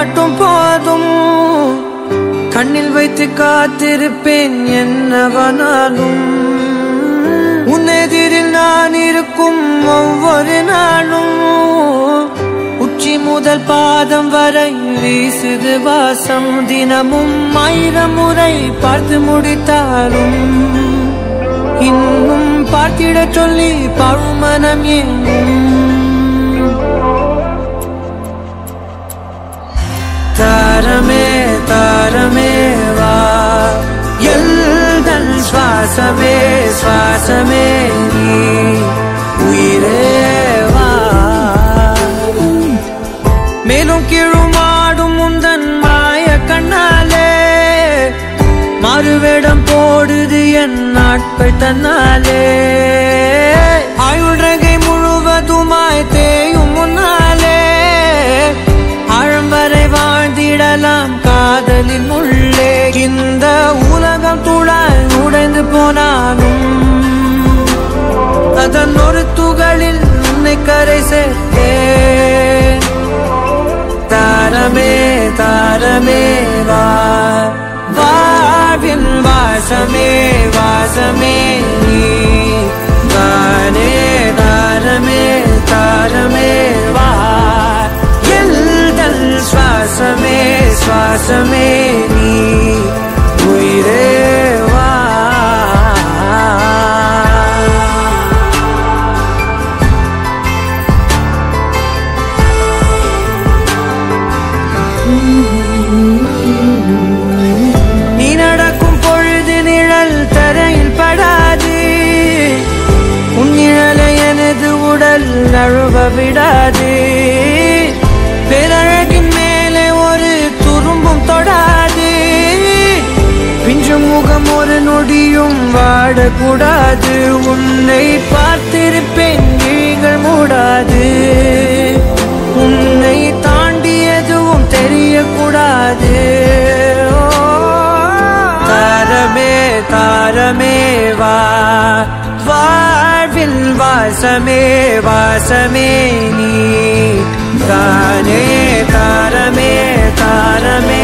மட்டும் போதும். கண்ணில் வைத்து காத்திருப்பேன் என்னவனாலும். உன்னெதிரில் நான் இருக்கும் ஒவ்வொரு நாளும். உச்சி முதல் பாதம் வரை வீசுது வாசம். தினமும் ஆயிரம் முறை பார்த்து முடித்தாலும். இன்னும் பார்த்திட சொல்லி பழுமனம் எங்கும் சுவாசமே நீ உயிரே மேலும் கீழுமாடும் முந்தன் மாய கண்ணாலே மறுவேடம் போடுது என் நாட்கள் தன்னாலே. ஆயுள்ரகை முழுவதுமாய் தேயும் முன்னாலே ஆழம் வரை வாழ்ந்திடலாம் காதலின் உள்ளே. இந்த मे वासमे वासमे நீ நடக்கும் பொழுது நிழல் தரையில் படாது. உன் நிழலை எனது உடல் அழுவ விடாது. பேரழகின் மேலே ஒரு துரும்பும் தொடாது. பிஞ்சு முகம் ஒரு நொடியும் வாடக்கூடாது. உன்னை பார்த்து தெரியக்கூடாது. ஓ, தாரமே தாரமே வா. வாழ்வில் வாசமே வாசமே நீ. தானே தாரமே தாரமே.